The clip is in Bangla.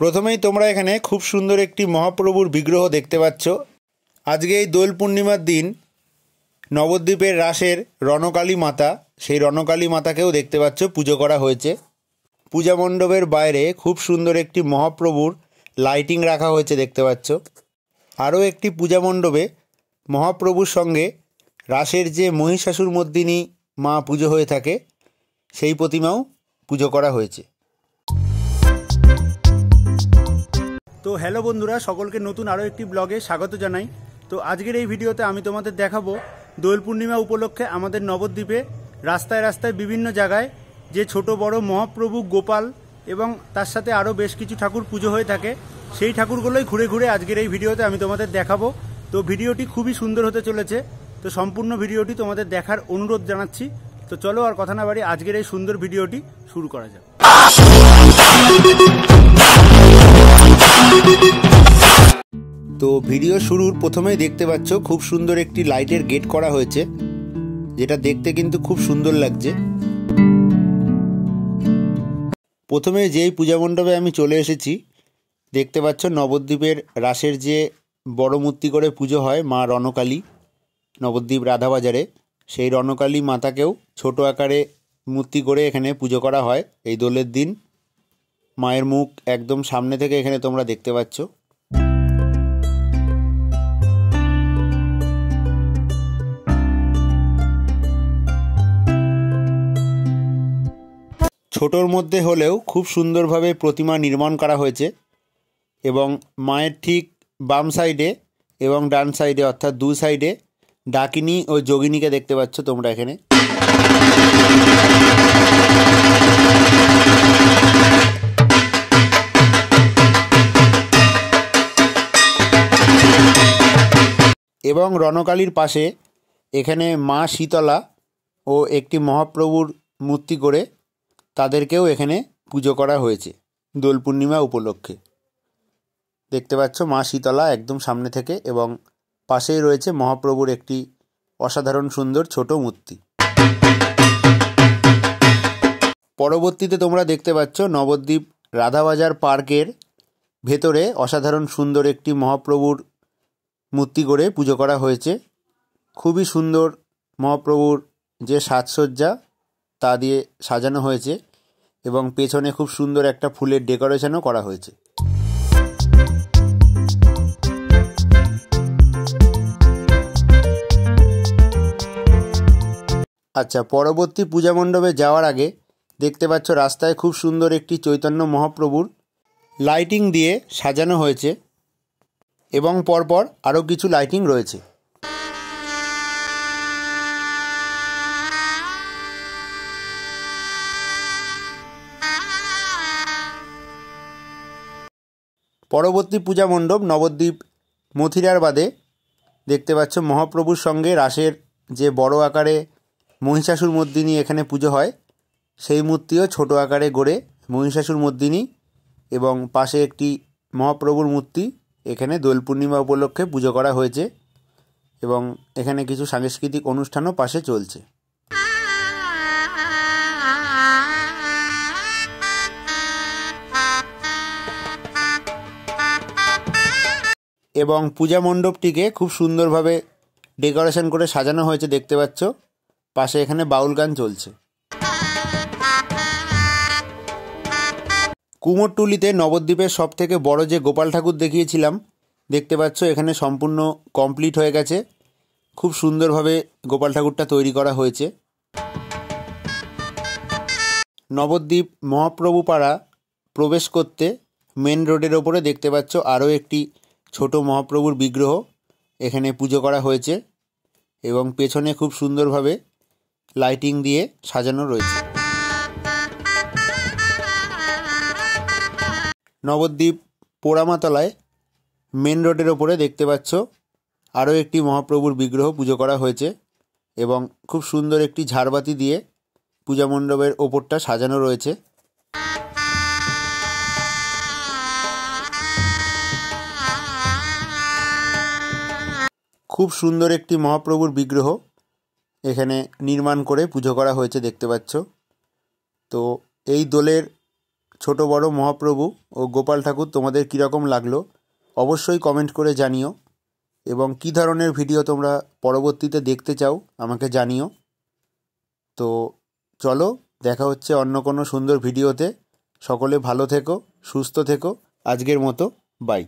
প্রথমেই তোমরা এখানে খুব সুন্দর একটি মহাপ্রভুর বিগ্রহ দেখতে পাচ্ছ। আজকে এই দোল পূর্ণিমার দিন নবদ্বীপের রাসের রণকালী মাতা, সেই রণকালী মাতাকেও দেখতে পাচ্ছ, পুজো করা হয়েছে। পূজা মণ্ডপের বাইরে খুব সুন্দর একটি মহাপ্রভুর লাইটিং রাখা হয়েছে দেখতে পাচ্ছ। আরও একটি পূজা মণ্ডপে মহাপ্রভুর সঙ্গে রাসের যে মহিষাসুর মর্দিনী মা পুজো হয়ে থাকে, সেই প্রতিমাও পুজো করা হয়েছে। তো হ্যালো বন্ধুরা, সকলকে নতুন আরও একটি ব্লগে স্বাগত জানাই। তো আজকের এই ভিডিওতে আমি তোমাদের দেখাবো দোল পূর্ণিমা উপলক্ষে আমাদের নবদ্বীপে রাস্তায় রাস্তায় বিভিন্ন জায়গায় যে ছোট বড় মহাপ্রভু গোপাল এবং তার সাথে আরও বেশ কিছু ঠাকুর পুজো হয়ে থাকে, সেই ঠাকুরগুলোই ঘুরে ঘুরে আজকের এই ভিডিওতে আমি তোমাদের দেখাবো। তো ভিডিওটি খুবই সুন্দর হতে চলেছে, তো সম্পূর্ণ ভিডিওটি তোমাদের দেখার অনুরোধ জানাচ্ছি। তো চলো আর কথা না বাড়ি আজকের এই সুন্দর ভিডিওটি শুরু করা যাক। তো ভিডিও শুরুর প্রথমেই দেখতে পাচ্ছ খুব সুন্দর একটি লাইটের গেট করা হয়েছে, যেটা দেখতে কিন্তু খুব সুন্দর লাগছে। প্রথমে যেই পূজা মণ্ডপে আমি চলে এসেছি, দেখতে পাচ্ছ নবদ্বীপের রাসের যে বড় মূর্তি করে পুজো হয় মা রণকালী, নবদ্বীপ রাধাবাজারে। সেই রণকালী মাতাকেও ছোট আকারে মূর্তি করে এখানে পুজো করা হয় এই দোলের দিন। মায়ের মুখ একদম সামনে থেকে এখানে তোমরা দেখতে পাচ্ছ। ছোটোর মধ্যে হলেও খুব সুন্দরভাবে প্রতিমা নির্মাণ করা হয়েছে এবং মায়ের ঠিক বাম সাইডে এবং ডান সাইডে অর্থাৎ দু সাইডে ডাকিনী ও যোগিনীকে দেখতে পাচ্ছ তোমরা এখানে। এবং রণকালীর পাশে এখানে মা শীতলা ও একটি মহাপ্রভুর মূর্তি করে তাদেরকেও এখানে পুজো করা হয়েছে, দোল পূর্ণিমা উপলক্ষে। দেখতে পাচ্ছ, মা শীতলা একদম সামনে থেকে এবং পাশেই রয়েছে মহাপ্রভুর একটি অসাধারণ সুন্দর ছোট মূর্তি। পরবর্তীতে তোমরা দেখতে পাচ্ছ, নবদ্বীপ রাধাবাজার পার্কের ভেতরে অসাধারণ সুন্দর একটি মহাপ্রভুর মূর্তি করে পুজো করা হয়েছে। খুবই সুন্দর মহাপ্রভুর যে সাজসজ্জা তা দিয়ে সাজানো হয়েছে এবং পেছনে খুব সুন্দর একটা ফুলের ডেকোরেশনও করা হয়েছে। আচ্ছা পরবর্তী পূজা মণ্ডপে যাওয়ার আগে দেখতে পাচ্ছ রাস্তায় খুব সুন্দর একটি চৈতন্য মহাপ্রভুর লাইটিং দিয়ে সাজানো হয়েছে এবং পরপর আরও কিছু লাইটিং রয়েছে। পরবর্তী পূজা মণ্ডপ নবদ্বীপ মথিরার বাদে দেখতে পাচ্ছ মহাপ্রভুর সঙ্গে রাসের যে বড় আকারে মহিষাসুর মর্দিনী এখানে পুজো হয়, সেই মূর্তিও ছোট আকারে গড়ে মহিষাসুর মর্দিনী এবং পাশে একটি মহাপ্রভুর মূর্তি এখানে দোল পূর্ণিমা উপলক্ষে পুজো করা হয়েছে এবং এখানে কিছু সাংস্কৃতিক অনুষ্ঠানও পাশে চলছে। এবং পূজা মণ্ডপটিকে খুব সুন্দরভাবে ডেকোরেশন করে সাজানো হয়েছে, দেখতে পাচ্ছ। পাশে এখানে বাউল গান চলছে। কুমোরটুলিতে নবদ্বীপের সব থেকে বড় যে গোপাল ঠাকুর দেখিয়েছিলাম, দেখতে পাচ্ছ, এখানে সম্পূর্ণ কমপ্লিট হয়ে গেছে। খুব সুন্দরভাবে গোপাল ঠাকুরটা তৈরি করা হয়েছে। নবদ্বীপ মহাপ্রভু পাড়া প্রবেশ করতে মেন রোডের ওপরে দেখতে পাচ্ছ, আরও একটি ছোট মহাপ্রভুর বিগ্রহ এখানে পুজো করা হয়েছে এবং পেছনে খুব সুন্দরভাবে লাইটিং দিয়ে সাজানো রয়েছে। নবদ্বীপ পোড়ামাতলায় মেন রোডের ওপরে দেখতে পাচ্ছ, আরও একটি মহাপ্রভুর বিগ্রহ পুজো করা হয়েছে এবং খুব সুন্দর একটি ঝাড়বাতি দিয়ে পূজা মণ্ডপের ওপরটা সাজানো রয়েছে। খুব সুন্দর একটি মহাপ্রভুর বিগ্রহ এখানে নির্মাণ করে পুজো করা হয়েছে, দেখতে পাচ্ছ। তো এই দোলের ছোট বড় মহাপ্রভু ও গোপাল ঠাকুর তোমাদের কীরকম লাগল অবশ্যই কমেন্ট করে জানিও এবং কী ধরনের ভিডিও তোমরা পরবর্তীতে দেখতে চাও আমাকে জানিও। তো চলো, দেখা হচ্ছে অন্য কোনো সুন্দর ভিডিওতে। সকলে ভালো থেকো, সুস্থ থেকো। আজকের মতো বাই